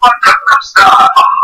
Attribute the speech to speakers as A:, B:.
A: What the God.